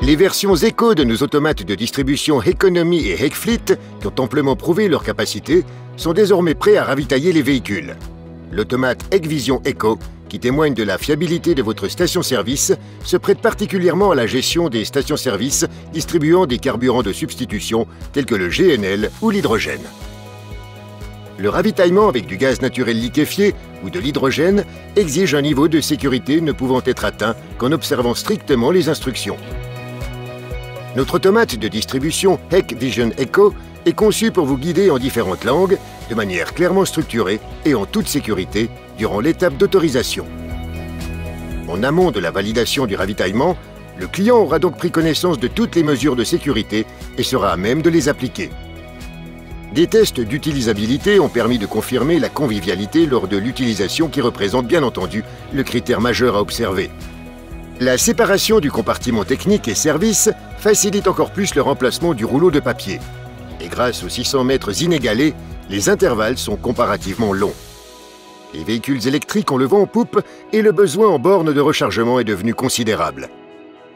Les versions Eco de nos automates de distribution Economy et Hecfleet, qui ont amplement prouvé leur capacité, sont désormais prêts à ravitailler les véhicules. L'automate Ecvision Eco, qui témoigne de la fiabilité de votre station-service, se prête particulièrement à la gestion des stations-service distribuant des carburants de substitution tels que le GNL ou l'hydrogène. Le ravitaillement avec du gaz naturel liquéfié ou de l'hydrogène exige un niveau de sécurité ne pouvant être atteint qu'en observant strictement les instructions. Notre automate de distribution Heck Vision Echo est conçu pour vous guider en différentes langues, de manière clairement structurée et en toute sécurité durant l'étape d'autorisation. En amont de la validation du ravitaillement, le client aura donc pris connaissance de toutes les mesures de sécurité et sera à même de les appliquer. Des tests d'utilisabilité ont permis de confirmer la convivialité lors de l'utilisation qui représente bien entendu le critère majeur à observer. La séparation du compartiment technique et service facilite encore plus le remplacement du rouleau de papier. Et grâce aux 600 mètres inégalés, les intervalles sont comparativement longs. Les véhicules électriques ont le vent en poupe et le besoin en bornes de rechargement est devenu considérable.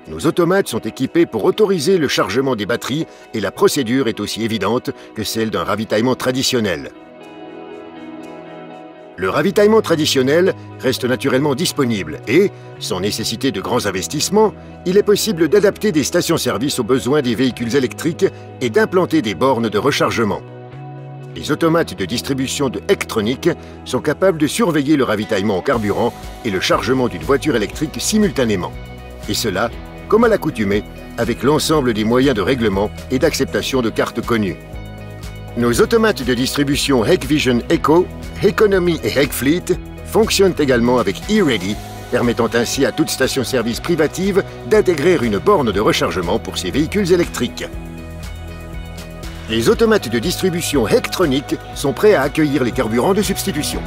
Nos automates sont équipés pour autoriser le chargement des batteries et la procédure est aussi évidente que celle d'un ravitaillement traditionnel. Le ravitaillement traditionnel reste naturellement disponible et, sans nécessiter de grands investissements, il est possible d'adapter des stations-service aux besoins des véhicules électriques et d'implanter des bornes de rechargement. Les automates de distribution de Ectronic sont capables de surveiller le ravitaillement en carburant et le chargement d'une voiture électrique simultanément. Et cela comme à l'accoutumée, avec l'ensemble des moyens de règlement et d'acceptation de cartes connues. Nos automates de distribution Hikvision Eco, Economy et Hikfleet fonctionnent également avec eReady, permettant ainsi à toute station-service privative d'intégrer une borne de rechargement pour ses véhicules électriques. Les automates de distribution Hectronic sont prêts à accueillir les carburants de substitution.